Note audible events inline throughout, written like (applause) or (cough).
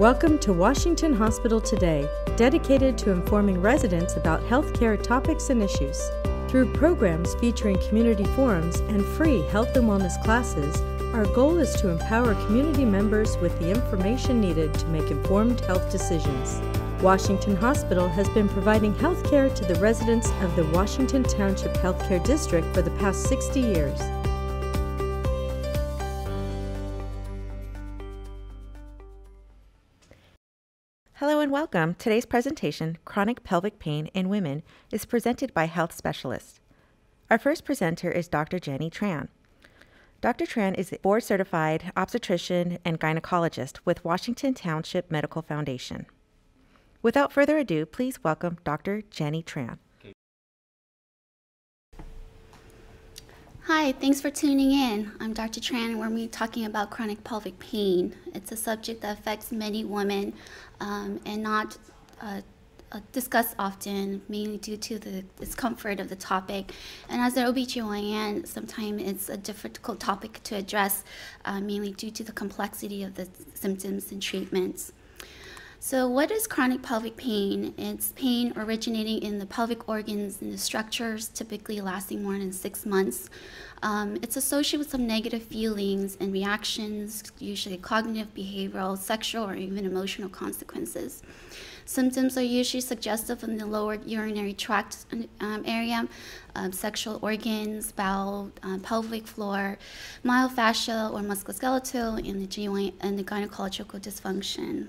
Welcome to Washington Hospital Today, dedicated to informing residents about healthcare topics and issues. Through programs featuring community forums and free health and wellness classes, our goal is to empower community members with the information needed to make informed health decisions. Washington Hospital has been providing health care to the residents of the Washington Township Healthcare District for the past 60 years. Hello and welcome. Today's presentation, Chronic Pelvic Pain in Women, is presented by Health Specialists. Our first presenter is Dr. Jenny Tran. Dr. Tran is a board certified obstetrician and gynecologist with Washington Township Medical Foundation. Without further ado, please welcome Dr. Jenny Tran. Hi, thanks for tuning in. I'm Dr. Tran, and we're talking about chronic pelvic pain. It's a subject that affects many women um, and not uh, uh, discussed often, mainly due to the discomfort of the topic. And as an OBGYN, sometimes it's a difficult topic to address, uh, mainly due to the complexity of the symptoms and treatments. So what is chronic pelvic pain? It's pain originating in the pelvic organs and the structures, typically lasting more than six months. Um, it's associated with some negative feelings and reactions, usually cognitive, behavioral, sexual, or even emotional consequences. Symptoms are usually suggestive in the lower urinary tract um, area, um, sexual organs, bowel, um, pelvic floor, myofascial or musculoskeletal, and the, and the gynecological dysfunction.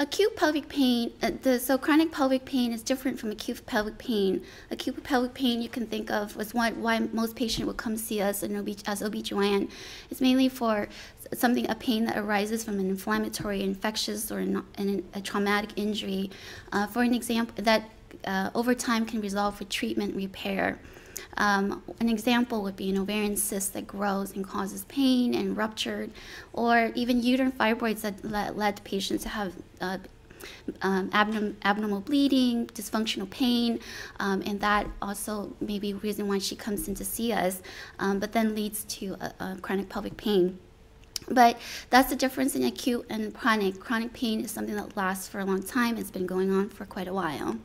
Acute pelvic pain, uh, the, so chronic pelvic pain is different from acute pelvic pain. Acute pelvic pain you can think of was why, why most patients would come see us in OB, as OB-GYN. It's mainly for something, a pain that arises from an inflammatory, infectious, or an, an, a traumatic injury. Uh, for an example, that uh, over time can resolve with treatment repair. Um, an example would be an ovarian cyst that grows and causes pain and ruptured, or even uterine fibroids that led, led patients to have uh, um, abnormal bleeding, dysfunctional pain, um, and that also may be reason why she comes in to see us, um, but then leads to a, a chronic pelvic pain. But that's the difference in acute and chronic. Chronic pain is something that lasts for a long time. It's been going on for quite a while.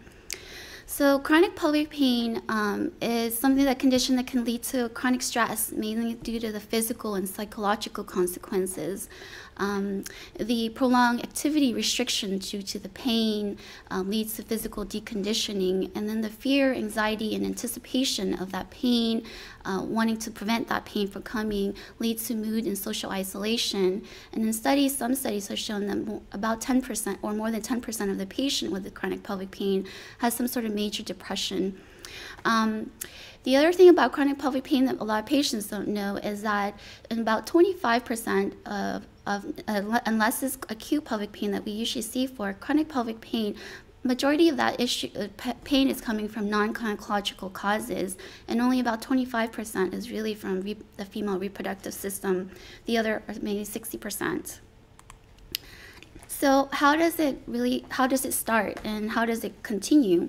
So chronic pelvic pain um, is something that condition that can lead to chronic stress, mainly due to the physical and psychological consequences um, the prolonged activity restriction due to the pain um, leads to physical deconditioning, and then the fear, anxiety, and anticipation of that pain, uh, wanting to prevent that pain from coming, leads to mood and social isolation. And in studies, some studies have shown that about 10% or more than 10% of the patient with the chronic pelvic pain has some sort of major depression. Um, the other thing about chronic pelvic pain that a lot of patients don't know is that in about 25% of, of uh, unless it's acute pelvic pain that we usually see for chronic pelvic pain, majority of that issue uh, pain is coming from non-gynecological causes, and only about 25% is really from the female reproductive system. The other, maybe 60%. So how does it really, how does it start and how does it continue?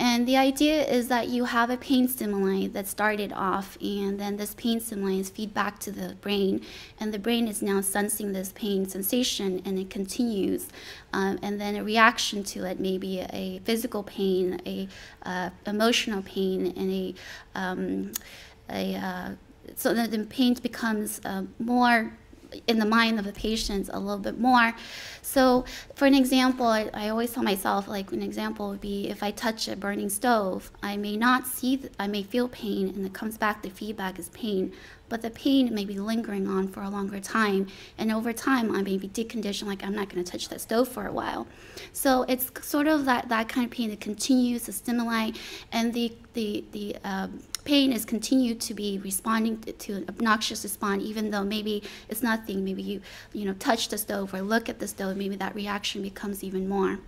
And the idea is that you have a pain stimuli that started off and then this pain stimuli is feedback to the brain and the brain is now sensing this pain sensation and it continues. Um, and then a reaction to it maybe a physical pain, a uh, emotional pain, and a, um, a uh, so the, the pain becomes uh, more in the mind of the patients a little bit more. So for an example, I, I, always tell myself, like an example would be if I touch a burning stove, I may not see, I may feel pain and it comes back, the feedback is pain, but the pain may be lingering on for a longer time. And over time, I may be deconditioned, like I'm not gonna touch that stove for a while. So it's sort of that, that kind of pain that continues, to stimulate, and the, the, the um, pain is continued to be responding to an obnoxious response, even though maybe it's nothing. Maybe you, you know, touch the stove or look at the stove, maybe that reaction becomes even more.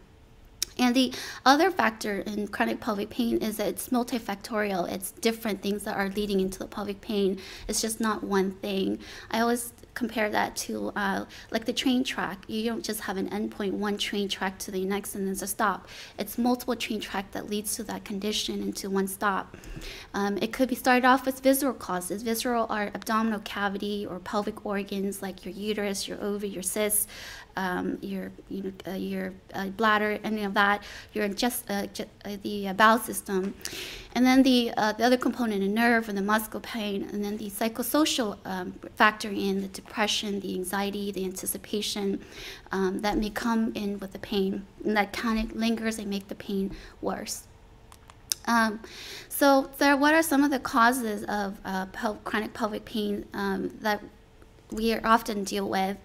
And the other factor in chronic pelvic pain is that it's multifactorial. It's different things that are leading into the pelvic pain. It's just not one thing. I always compare that to uh, like the train track. You don't just have an endpoint, one train track to the next, and there's a stop. It's multiple train track that leads to that condition into one stop. Um, it could be started off with visceral causes. Visceral are abdominal cavity or pelvic organs like your uterus, your ovary, your cysts um, your you know, uh, your uh, bladder, any of that, your just uh, uh the uh, bowel system, and then the uh, the other component, the nerve and the muscle pain, and then the psychosocial um, factor in the depression, the anxiety, the anticipation um, that may come in with the pain, and that kind of lingers and make the pain worse. Um, so, there, what are some of the causes of uh, pel chronic pelvic pain um, that we often deal with?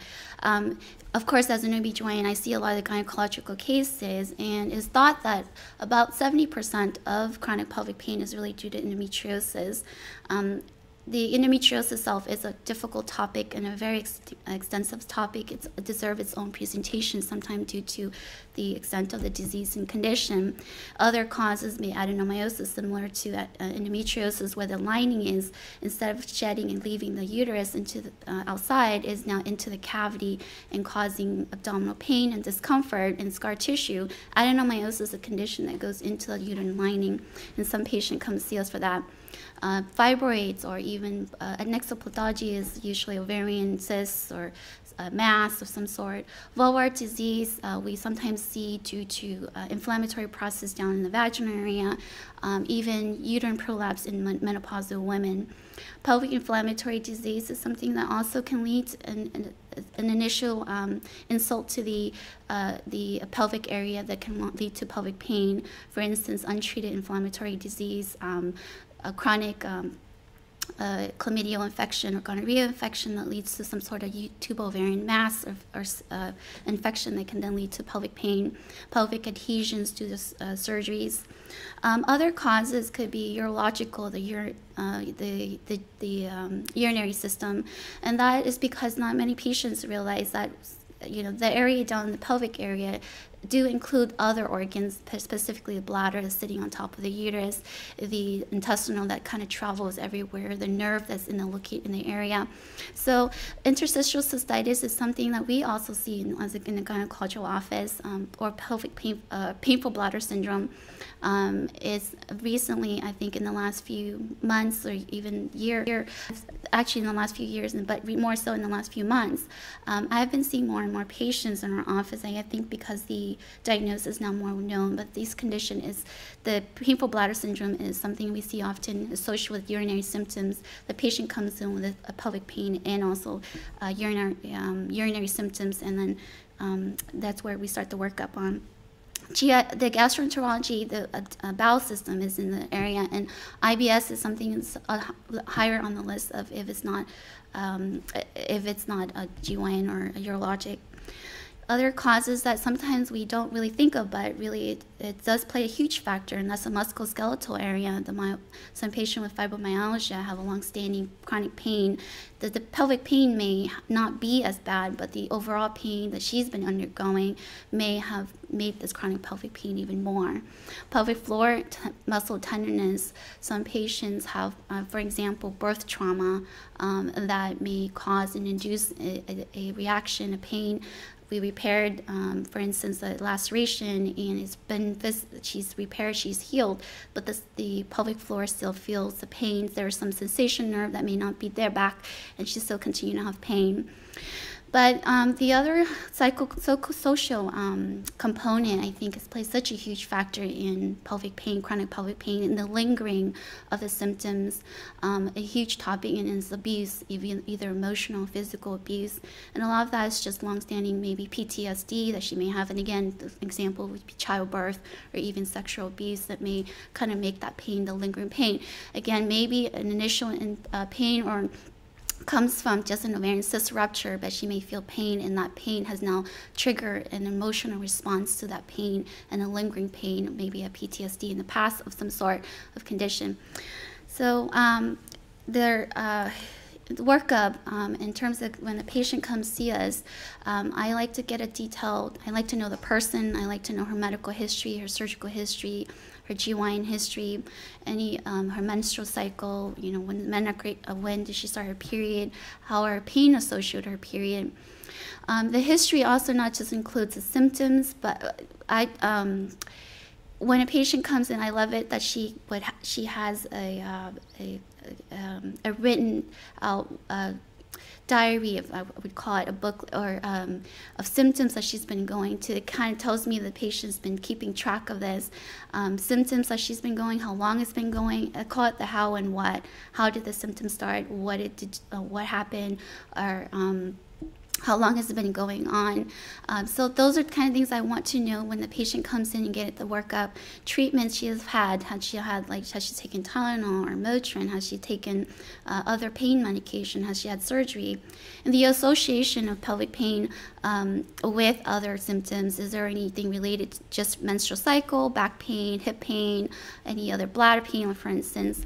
Um, of course, as an OB/GYN, I see a lot of the gynecological cases, and it's thought that about 70% of chronic pelvic pain is really due to endometriosis. Um, the endometriosis itself is a difficult topic and a very ex extensive topic. It deserves its own presentation, sometimes due to the extent of the disease and condition. Other causes may adenomyosis, similar to uh, endometriosis, where the lining is, instead of shedding and leaving the uterus into the, uh, outside, is now into the cavity and causing abdominal pain and discomfort and scar tissue. Adenomyosis is a condition that goes into the uterine lining, and some patient come see us for that. Uh, fibroids or even uh, adnexopathology is usually ovarian cysts or uh, mass of some sort. Vulvar disease uh, we sometimes see due to uh, inflammatory process down in the vaginal area, um, even uterine prolapse in menopausal women. Pelvic inflammatory disease is something that also can lead to an, an, an initial um, insult to the, uh, the pelvic area that can lead to pelvic pain. For instance, untreated inflammatory disease, um, a chronic uh, chlamydial infection or gonorrhea infection that leads to some sort of tubal ovarian mass or, or uh, infection that can then lead to pelvic pain, pelvic adhesions due to uh, surgeries. Um, other causes could be urological, the, ur uh, the, the, the um, urinary system, and that is because not many patients realize that you know the area down the pelvic area do include other organs, specifically the bladder that's sitting on top of the uterus, the intestinal that kind of travels everywhere, the nerve that's in the locate in the area. So interstitial cystitis is something that we also see in, as a, in the gynecological office, um, or pelvic pain, uh, painful bladder syndrome. Um, is recently, I think, in the last few months or even year, actually in the last few years, and but more so in the last few months, um, I've been seeing more and more patients in our office. I think because the diagnosis is now more known, but this condition is the painful bladder syndrome is something we see often associated with urinary symptoms. The patient comes in with a, a pelvic pain and also uh, urinary um, urinary symptoms, and then um, that's where we start the workup on. GI, the gastroenterology, the uh, uh, bowel system is in the area, and IBS is something that's uh, higher on the list of if it's not um, if it's not a GYN or a urologic other causes that sometimes we don't really think of, but really it, it does play a huge factor, and that's the musculoskeletal area. The some patient with fibromyalgia have a long-standing chronic pain. The, the pelvic pain may not be as bad, but the overall pain that she's been undergoing may have made this chronic pelvic pain even more. Pelvic floor muscle tenderness. Some patients have, uh, for example, birth trauma um, that may cause and induce a, a, a reaction, a pain we repaired, um, for instance, the laceration, and it's been she's repaired, she's healed, but the pelvic floor still feels the pain. There's some sensation nerve that may not be there back, and she still continue to have pain. But um, the other psychosocial um, component, I think, has played such a huge factor in pelvic pain, chronic pelvic pain, and the lingering of the symptoms. Um, a huge topic in is abuse, even either emotional, physical abuse, and a lot of that is just longstanding, maybe PTSD that she may have. And again, the example would be childbirth or even sexual abuse that may kind of make that pain the lingering pain. Again, maybe an initial in, uh, pain or comes from just an ovarian cyst rupture, but she may feel pain, and that pain has now triggered an emotional response to that pain and a lingering pain, maybe a PTSD in the past of some sort of condition. So um, there, uh, workup um, in terms of when the patient comes see us um, i like to get a detailed i like to know the person i like to know her medical history her surgical history her gyn history any um, her menstrual cycle you know when menarche, uh, when did she start her period how her pain associated her period. Um, the history also not just includes the symptoms but uh, i um, when a patient comes in, I love it that she would she has a uh, a, um, a written out uh, diary of I would call it a book or um, of symptoms that she's been going to. It kind of tells me the patient's been keeping track of this um, symptoms that she's been going, how long it's been going. I call it the how and what. How did the symptoms start? What it did? Uh, what happened? Or um, how long has it been going on? Um, so those are kind of things I want to know when the patient comes in and get the workup. Treatments she has had, has she had like has she taken Tylenol or Motrin? Has she taken uh, other pain medication? Has she had surgery? And the association of pelvic pain um, with other symptoms. Is there anything related to just menstrual cycle, back pain, hip pain, any other bladder pain, for instance?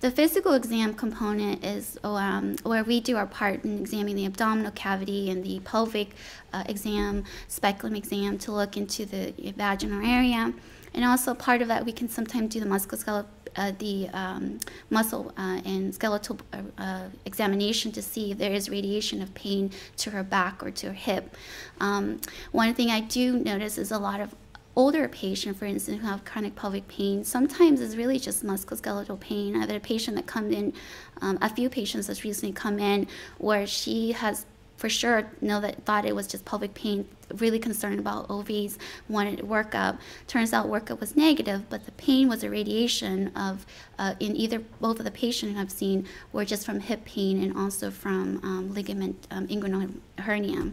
The physical exam component is um, where we do our part in examining the abdominal cavity and the pelvic uh, exam, speculum exam to look into the vaginal area. And also part of that, we can sometimes do the musculoskeletal uh, the um, muscle uh, and skeletal uh, uh, examination to see if there is radiation of pain to her back or to her hip. Um, one thing I do notice is a lot of older patient, for instance, who have chronic pelvic pain, sometimes it's really just musculoskeletal pain. I have a patient that come in, um, a few patients that's recently come in, where she has for sure know that thought it was just pelvic pain, really concerned about ovs wanted workup. Turns out workup was negative, but the pain was a radiation of uh, in either both of the patients I've seen were just from hip pain and also from um, ligament um, inguinal hernia.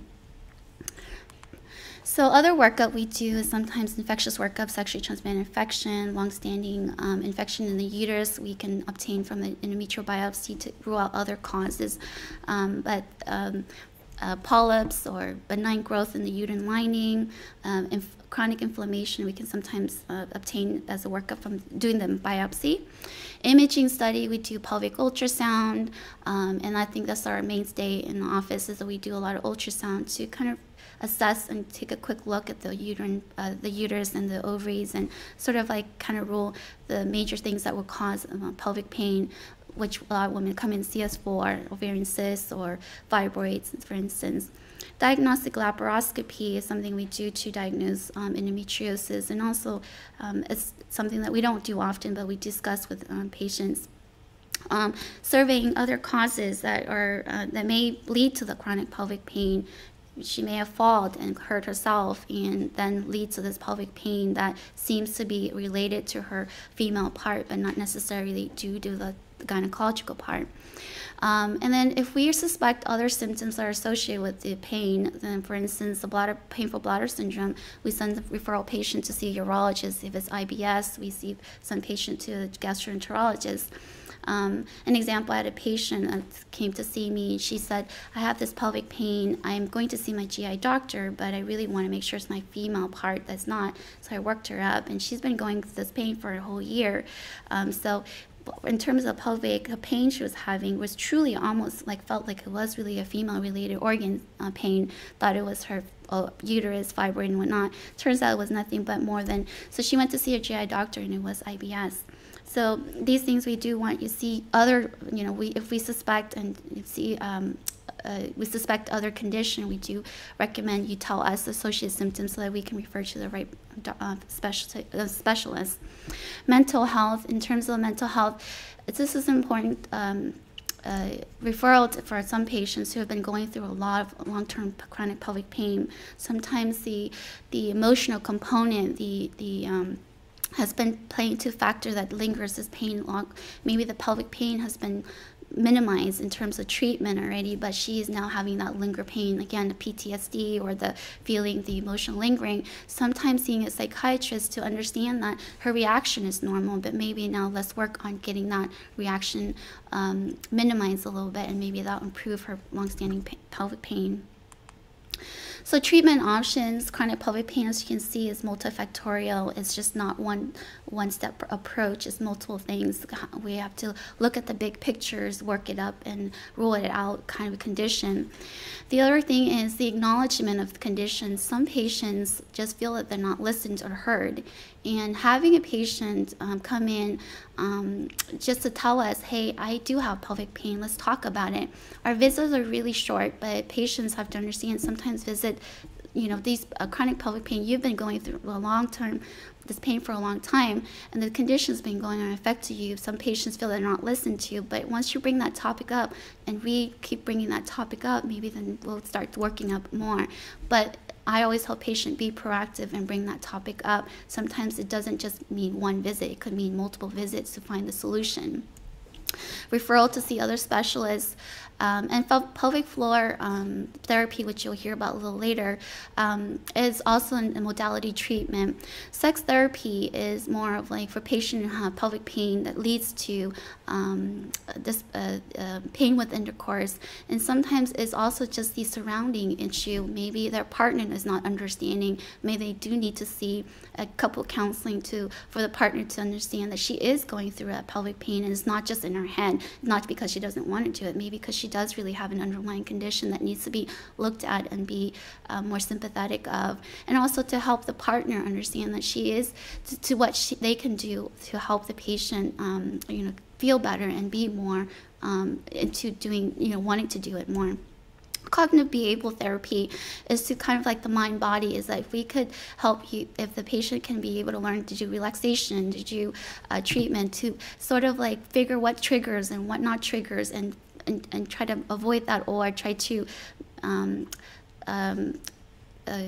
So other workup we do is sometimes infectious workup, sexually transmitted infection, long-standing um, infection in the uterus. We can obtain from the endometrial biopsy to rule out other causes. Um, but um, uh, polyps or benign growth in the uterine lining, um, inf chronic inflammation we can sometimes uh, obtain as a workup from doing the biopsy. Imaging study, we do pelvic ultrasound, um, and I think that's our mainstay in the office is that we do a lot of ultrasound to kind of assess and take a quick look at the uterine, uh, the uterus and the ovaries, and sort of like kind of rule the major things that would cause uh, pelvic pain, which a lot of women come and see us for, ovarian cysts or fibroids, for instance. Diagnostic laparoscopy is something we do to diagnose um, endometriosis, and also um, it's something that we don't do often, but we discuss with um, patients. Um, surveying other causes that are uh, that may lead to the chronic pelvic pain she may have fallen and hurt herself and then lead to this pelvic pain that seems to be related to her female part but not necessarily due to the gynecological part. Um, and then if we suspect other symptoms that are associated with the pain, then for instance, the bladder, painful bladder syndrome, we send the referral patient to see a urologist. If it's IBS, we see send patient to a gastroenterologist. Um, an example, I had a patient that came to see me. She said, I have this pelvic pain. I'm going to see my GI doctor, but I really want to make sure it's my female part that's not. So I worked her up, and she's been going through this pain for a whole year. Um, so in terms of pelvic, the pain she was having was truly almost like felt like it was really a female related organ uh, pain. Thought it was her uh, uterus, fibroid, and whatnot. Turns out it was nothing but more than. So she went to see a GI doctor, and it was IBS. So these things we do want you see other, you know, we if we suspect and see um, uh, we suspect other condition, we do recommend you tell us the associated symptoms so that we can refer to the right uh, specialty, uh, specialist. Mental health, in terms of mental health, this is important. Um, uh, referral for some patients who have been going through a lot of long-term chronic pelvic pain. Sometimes the the emotional component, the the um, has been playing to factor that lingers this pain long. Maybe the pelvic pain has been minimized in terms of treatment already, but she is now having that linger pain again, the PTSD or the feeling, the emotional lingering. Sometimes seeing a psychiatrist to understand that her reaction is normal, but maybe now let's work on getting that reaction um, minimized a little bit, and maybe that will improve her longstanding pelvic pain. So treatment options, chronic pelvic pain, as you can see, is multifactorial. It's just not one one step approach. It's multiple things. We have to look at the big pictures, work it up, and rule it out kind of condition. The other thing is the acknowledgement of the condition. Some patients just feel that they're not listened or heard. And having a patient um, come in um, just to tell us, hey, I do have pelvic pain, let's talk about it. Our visits are really short, but patients have to understand sometimes visit you know these uh, chronic pelvic pain you've been going through a long term this pain for a long time and the condition's been going on affecting you some patients feel they're not listened to but once you bring that topic up and we keep bringing that topic up maybe then we'll start working up more but I always help patient be proactive and bring that topic up. Sometimes it doesn't just mean one visit, it could mean multiple visits to find the solution. Referral to see other specialists. Um, and pelvic floor um, therapy, which you'll hear about a little later, um, is also a modality treatment. Sex therapy is more of like for patients who have pelvic pain that leads to um, this uh, uh, pain with intercourse, and sometimes it's also just the surrounding issue. Maybe their partner is not understanding. Maybe they do need to see a couple counseling to for the partner to understand that she is going through a pelvic pain, and it's not just in her head, not because she doesn't want to do it, maybe because she she does really have an underlying condition that needs to be looked at and be um, more sympathetic of, and also to help the partner understand that she is to, to what she, they can do to help the patient, um, you know, feel better and be more um, into doing, you know, wanting to do it more. Cognitive behavioral therapy is to kind of like the mind body is that if we could help you if the patient can be able to learn to do relaxation to do uh, treatment to sort of like figure what triggers and what not triggers and and, and try to avoid that or try to um, um, uh,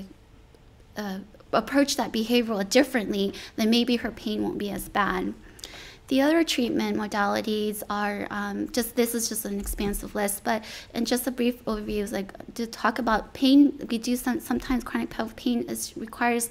uh, approach that behavioral differently, then maybe her pain won't be as bad. The other treatment modalities are um, just this is just an expansive list, but and just a brief overview is like to talk about pain. We do some, sometimes chronic pelvic pain is requires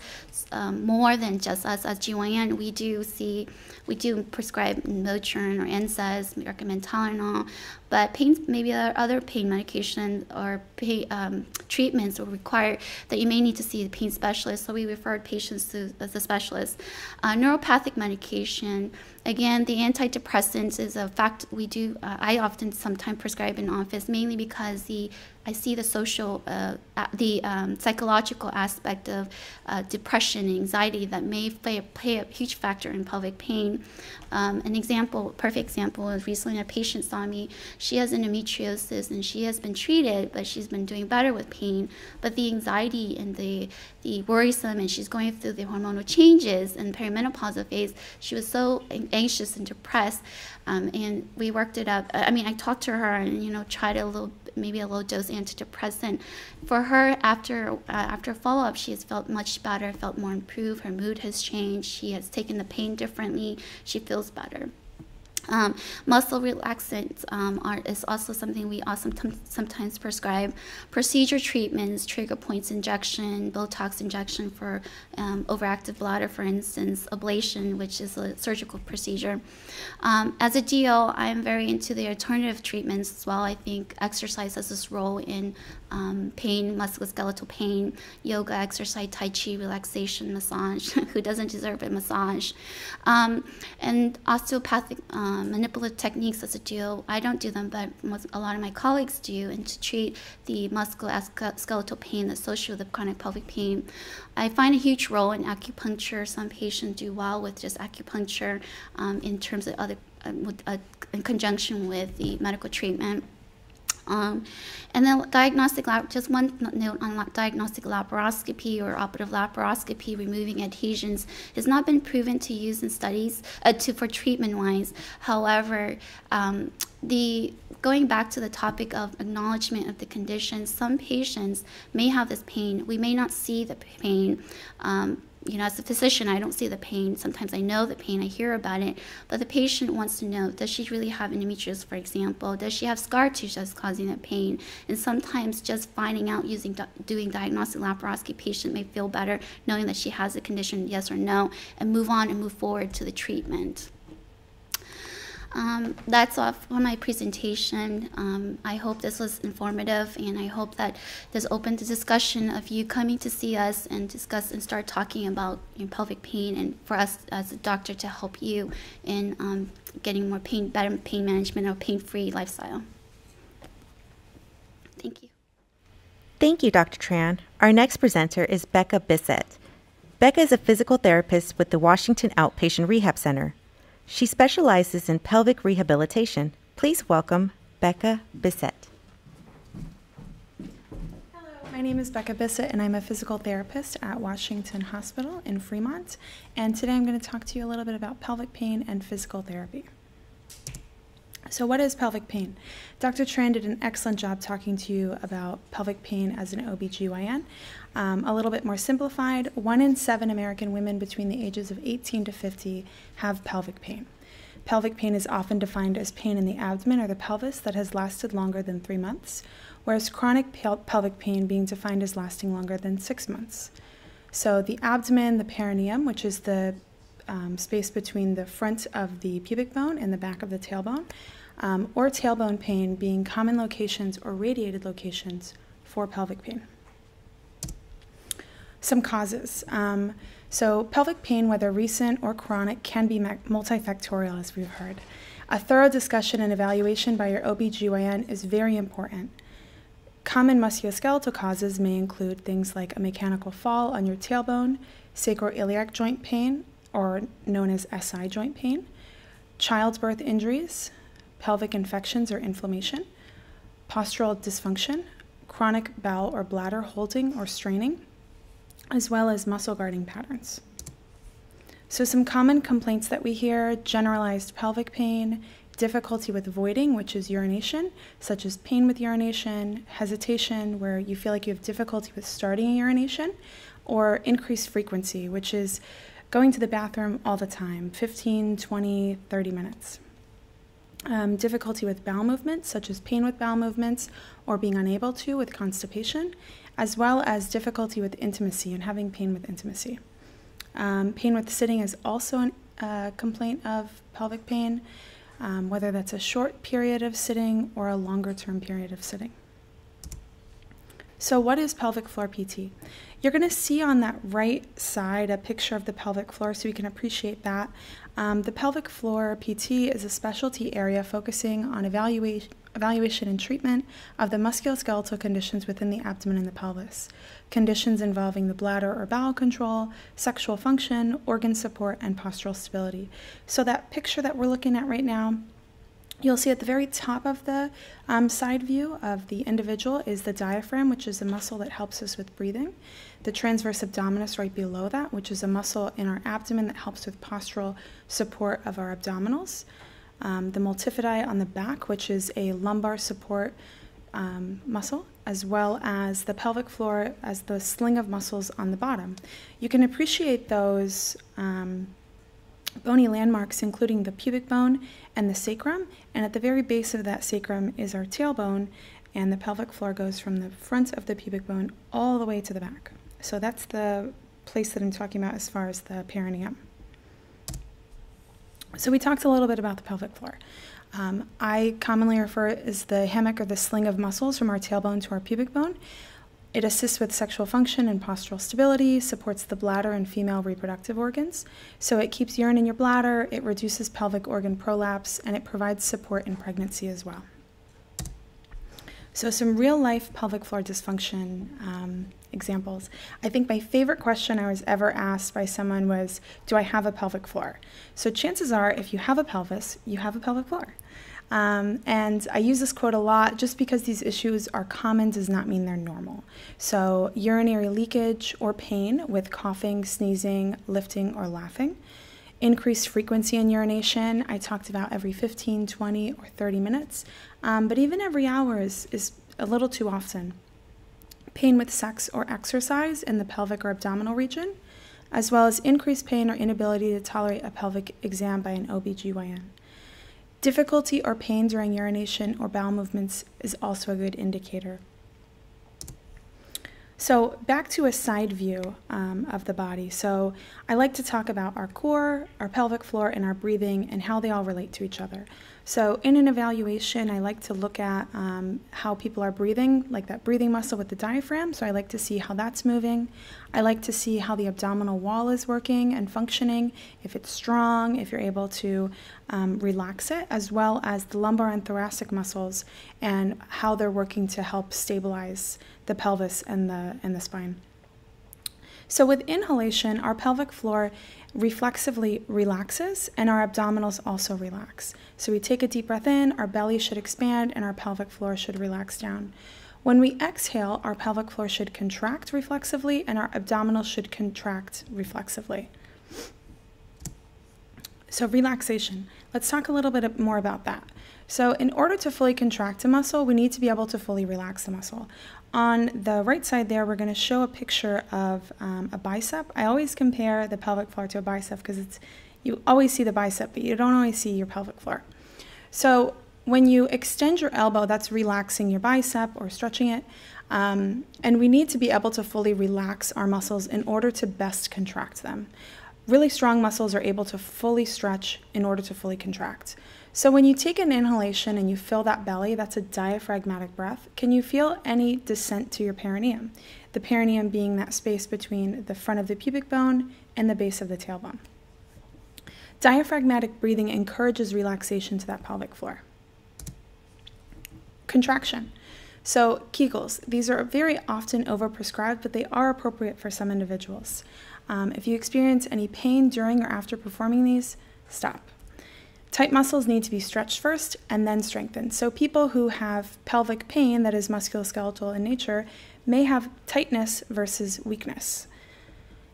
um, more than just us as GYN. We do see we do prescribe Motrin or NSAIDs, we recommend Tylenol, but pain maybe there are other pain medication or pain, um, treatments will require that you may need to see a pain specialist. So we referred patients to the specialist. Uh, neuropathic medication. Again, the antidepressants is a fact we do. Uh, I often sometimes prescribe in office mainly because the I see the social, uh, the um, psychological aspect of uh, depression and anxiety that may play, play, a huge factor in pelvic pain. Um, an example, perfect example, is recently a patient saw me. She has endometriosis and she has been treated, but she's been doing better with pain. But the anxiety and the, the worrisome, and she's going through the hormonal changes and perimenopausal phase, she was so anxious and depressed. Um, and we worked it up. I mean, I talked to her and, you know, tried a little maybe a low dose antidepressant. For her, after uh, after follow up, she has felt much better, felt more improved. Her mood has changed. She has taken the pain differently. She feels better. Um, muscle relaxants um, are, is also something we also sometimes prescribe. Procedure treatments, trigger points injection, Botox injection for um, overactive bladder, for instance, ablation, which is a surgical procedure. Um, as a DO, I'm very into the alternative treatments as well. I think exercise has this role in um, pain, musculoskeletal pain, yoga, exercise, tai chi, relaxation, massage. (laughs) Who doesn't deserve a massage? Um, and osteopathic um, manipulative techniques as a DO. I don't do them, but a lot of my colleagues do, and to treat the musculoskeletal pain associated with the chronic pelvic pain. I find a huge role in acupuncture. Some patients do well with just acupuncture um, in terms of other, uh, with, uh, in conjunction with the medical treatment. Um, and then diagnostic lab, just one note on diagnostic laparoscopy or operative laparoscopy, removing adhesions, has not been proven to use in studies uh, to for treatment wise. However, um, the going back to the topic of acknowledgement of the condition, some patients may have this pain. We may not see the pain. Um, you know, as a physician, I don't see the pain. Sometimes I know the pain, I hear about it, but the patient wants to know, does she really have endometriosis, for example? Does she have scar tissue that's causing that pain? And sometimes just finding out using doing diagnostic laparoscopy, patient may feel better knowing that she has a condition, yes or no, and move on and move forward to the treatment. Um, that's all for my presentation. Um, I hope this was informative, and I hope that this opened the discussion of you coming to see us and discuss and start talking about you know, pelvic pain, and for us as a doctor to help you in um, getting more pain, better pain management or pain-free lifestyle. Thank you. Thank you, Dr. Tran. Our next presenter is Becca Bisset. Becca is a physical therapist with the Washington Outpatient Rehab Center. She specializes in pelvic rehabilitation. Please welcome Becca Bisset. Hello, my name is Becca Bisset, and I'm a physical therapist at Washington Hospital in Fremont. And today I'm going to talk to you a little bit about pelvic pain and physical therapy. So, what is pelvic pain? Dr. Tran did an excellent job talking to you about pelvic pain as an OBGYN. Um, a little bit more simplified one in seven American women between the ages of 18 to 50 have pelvic pain. Pelvic pain is often defined as pain in the abdomen or the pelvis that has lasted longer than three months, whereas chronic pel- pelvic pain being defined as lasting longer than six months. So, the abdomen, the perineum, which is the um, space between the front of the pubic bone and the back of the tailbone, um, or tailbone pain being common locations or radiated locations for pelvic pain. Some causes. Um, so, pelvic pain, whether recent or chronic, can be multifactorial, as we've heard. A thorough discussion and evaluation by your OBGYN is very important. Common musculoskeletal causes may include things like a mechanical fall on your tailbone, sacroiliac joint pain, or known as SI joint pain, childbirth injuries, pelvic infections or inflammation, postural dysfunction, chronic bowel or bladder holding or straining, as well as muscle guarding patterns. So, some common complaints that we hear generalized pelvic pain, difficulty with voiding, which is urination, such as pain with urination, hesitation, where you feel like you have difficulty with starting a urination, or increased frequency, which is going to the bathroom all the time 15, 20, 30 minutes. Um, difficulty with bowel movements, such as pain with bowel movements or being unable to with constipation, as well as difficulty with intimacy and having pain with intimacy. Um, pain with sitting is also a uh, complaint of pelvic pain, um, whether that's a short period of sitting or a longer term period of sitting. So, what is pelvic floor PT? You're going to see on that right side a picture of the pelvic floor so you can appreciate that. Um, the pelvic floor PT is a specialty area focusing on evaluation, evaluation and treatment of the musculoskeletal conditions within the abdomen and the pelvis. Conditions involving the bladder or bowel control, sexual function, organ support, and postural stability. So, that picture that we're looking at right now You'll see at the very top of the um, side view of the individual is the diaphragm, which is a muscle that helps us with breathing. The transverse abdominis right below that, which is a muscle in our abdomen that helps with postural support of our abdominals. Um, the multifidi on the back, which is a lumbar support um, muscle, as well as the pelvic floor as the sling of muscles on the bottom. You can appreciate those um, bony landmarks, including the pubic bone and the sacrum. And at the very base of that sacrum is our tailbone, and the pelvic floor goes from the front of the pubic bone all the way to the back. So that's the place that I'm talking about as far as the perineum. So we talked a little bit about the pelvic floor. Um, I commonly refer it as the hammock or the sling of muscles from our tailbone to our pubic bone. It assists with sexual function and postural stability, supports the bladder and female reproductive organs. So it keeps urine in your bladder, it reduces pelvic organ prolapse, and it provides support in pregnancy as well. So, some real life pelvic floor dysfunction um, examples. I think my favorite question I was ever asked by someone was Do I have a pelvic floor? So, chances are, if you have a pelvis, you have a pelvic floor. Um, and I use this quote a lot just because these issues are common does not mean they're normal. So, urinary leakage or pain with coughing, sneezing, lifting, or laughing. Increased frequency in urination, I talked about every 15, 20, or 30 minutes, um, but even every hour is, is a little too often. Pain with sex or exercise in the pelvic or abdominal region, as well as increased pain or inability to tolerate a pelvic exam by an OBGYN. Difficulty or pain during urination or bowel movements is also a good indicator. So, back to a side view um, of the body. So, I like to talk about our core, our pelvic floor, and our breathing and how they all relate to each other. So, in an evaluation, I like to look at um, how people are breathing, like that breathing muscle with the diaphragm. So, I like to see how that's moving. I like to see how the abdominal wall is working and functioning, if it's strong, if you're able to um, relax it, as well as the lumbar and thoracic muscles and how they're working to help stabilize the pelvis and the, and the spine. So with inhalation, our pelvic floor reflexively relaxes and our abdominals also relax. So we take a deep breath in, our belly should expand and our pelvic floor should relax down. When we exhale, our pelvic floor should contract reflexively and our abdominals should contract reflexively. So relaxation. Let's talk a little bit more about that. So in order to fully contract a muscle, we need to be able to fully relax the muscle. On the right side there, we're going to show a picture of um, a bicep. I always compare the pelvic floor to a bicep because it's you always see the bicep, but you don't always see your pelvic floor. So when you extend your elbow, that's relaxing your bicep or stretching it. Um, and we need to be able to fully relax our muscles in order to best contract them. Really strong muscles are able to fully stretch in order to fully contract. So when you take an inhalation and you fill that belly, that's a diaphragmatic breath. Can you feel any descent to your perineum? The perineum being that space between the front of the pubic bone and the base of the tailbone. Diaphragmatic breathing encourages relaxation to that pelvic floor. Contraction. So, Kegels, these are very often overprescribed, but they are appropriate for some individuals. Um, if you experience any pain during or after performing these, stop. Tight muscles need to be stretched first and then strengthened. So, people who have pelvic pain that is musculoskeletal in nature may have tightness versus weakness.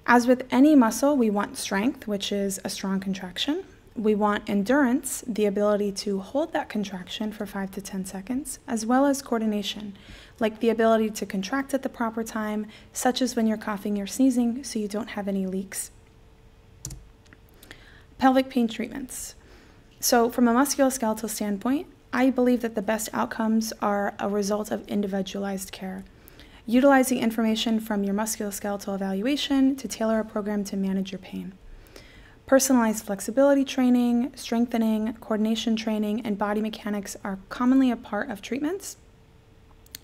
As with any muscle, we want strength, which is a strong contraction. We want endurance, the ability to hold that contraction for 5 to 10 seconds, as well as coordination, like the ability to contract at the proper time, such as when you're coughing or sneezing so you don't have any leaks. Pelvic pain treatments. So, from a musculoskeletal standpoint, I believe that the best outcomes are a result of individualized care. Utilizing information from your musculoskeletal evaluation to tailor a program to manage your pain. Personalized flexibility training, strengthening, coordination training, and body mechanics are commonly a part of treatments.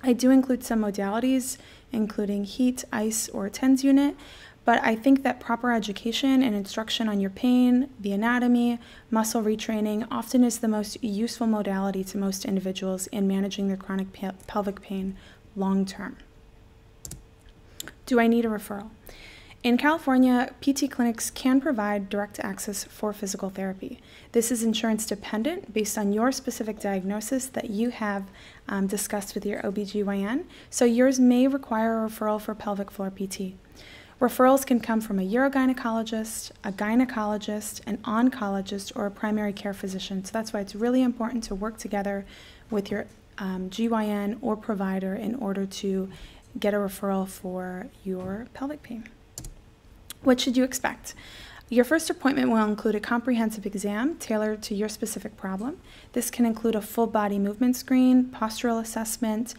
I do include some modalities, including heat, ice, or TENS unit, but I think that proper education and instruction on your pain, the anatomy, muscle retraining often is the most useful modality to most individuals in managing their chronic pelvic pain long term. Do I need a referral? In California, PT clinics can provide direct access for physical therapy. This is insurance dependent based on your specific diagnosis that you have um, discussed with your OBGYN, so yours may require a referral for pelvic floor PT. Referrals can come from a urogynecologist, a gynecologist, an oncologist, or a primary care physician. So that's why it's really important to work together with your um, GYN or provider in order to get a referral for your pelvic pain. What should you expect? Your first appointment will include a comprehensive exam tailored to your specific problem. This can include a full body movement screen, postural assessment,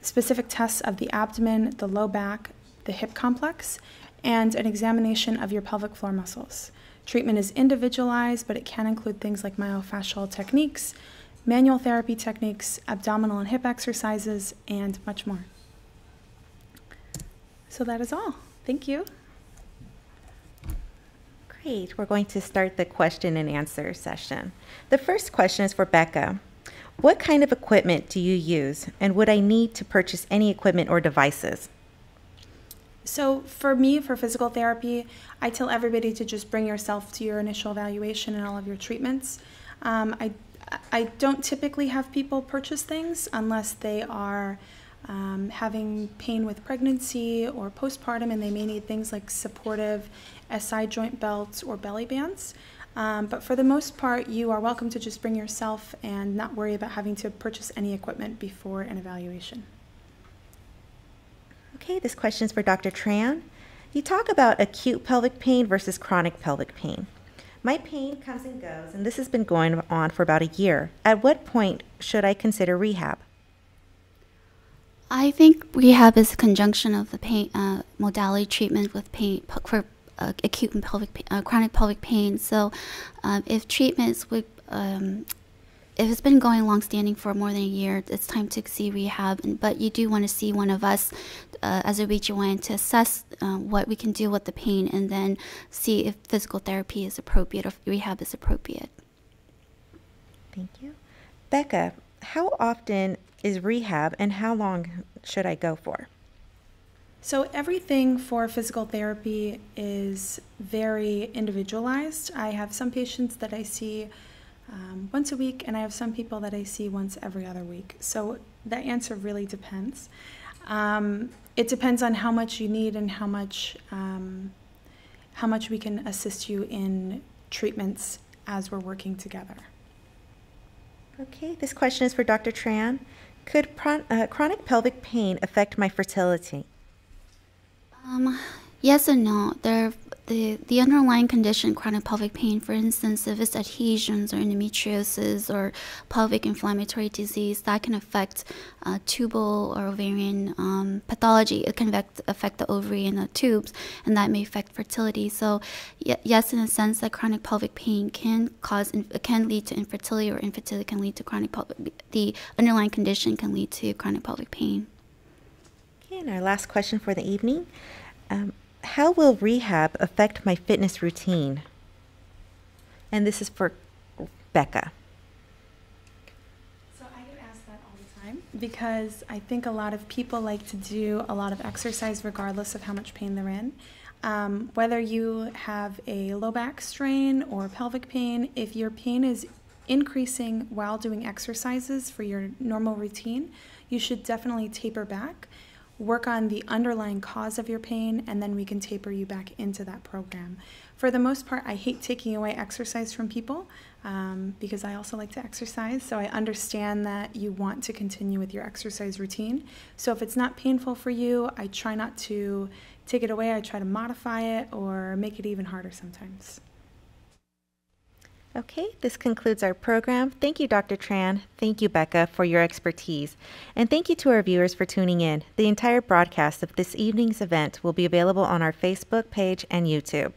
specific tests of the abdomen, the low back, the hip complex, and an examination of your pelvic floor muscles. Treatment is individualized, but it can include things like myofascial techniques, manual therapy techniques, abdominal and hip exercises, and much more. So that is all. Thank you. Great. We're going to start the question and answer session. The first question is for Becca. What kind of equipment do you use, and would I need to purchase any equipment or devices? So for me, for physical therapy, I tell everybody to just bring yourself to your initial evaluation and all of your treatments. Um, I, I don't typically have people purchase things unless they are um, having pain with pregnancy or postpartum and they may need things like supportive SI joint belts or belly bands. Um, but for the most part, you are welcome to just bring yourself and not worry about having to purchase any equipment before an evaluation. Okay, this question is for Dr. Tran. You talk about acute pelvic pain versus chronic pelvic pain. My pain comes and goes, and this has been going on for about a year. At what point should I consider rehab? I think rehab is a conjunction of the pain uh, modality treatment with pain for uh, acute and pelvic uh, chronic pelvic pain. So, um, if treatments would um, if it's been going long standing for more than a year, it's time to see rehab. But you do want to see one of us uh, as a OBGYN to assess uh, what we can do with the pain and then see if physical therapy is appropriate or rehab is appropriate. Thank you. Becca, how often is rehab and how long should I go for? So, everything for physical therapy is very individualized. I have some patients that I see um, once a week, and I have some people that I see once every other week. So, that answer really depends. Um, it depends on how much you need and how much um, how much we can assist you in treatments as we're working together. Okay, this question is for Dr. Tran. Could uh, chronic pelvic pain affect my fertility? Um, yes and no. There the, the underlying condition, chronic pelvic pain, for instance, if it's adhesions or endometriosis or pelvic inflammatory disease, that can affect uh, tubal or ovarian um, pathology. It can affect, affect the ovary and the tubes, and that may affect fertility. So, yes, in a sense, that chronic pelvic pain can cause, can lead to infertility, or infertility can lead to chronic pelvic. The underlying condition can lead to chronic pelvic pain. Okay, and our last question for the evening. Um, how will rehab affect my fitness routine? And this is for Becca. So I get asked that all the time because I think a lot of people like to do a lot of exercise regardless of how much pain they're in. Um, whether you have a low back strain or pelvic pain, if your pain is increasing while doing exercises for your normal routine, you should definitely taper back work on the underlying cause of your pain, and then we can taper you back into that program. For the most part, I hate taking away exercise from people um, because I also like to exercise. So I understand that you want to continue with your exercise routine. So if it's not painful for you, I try not to take it away. I try to modify it or make it even harder sometimes. Okay, this concludes our program. Thank you, Dr. Tran. Thank you, Becca, for your expertise. And thank you to our viewers for tuning in. The entire broadcast of this evening's event will be available on our Facebook page and YouTube.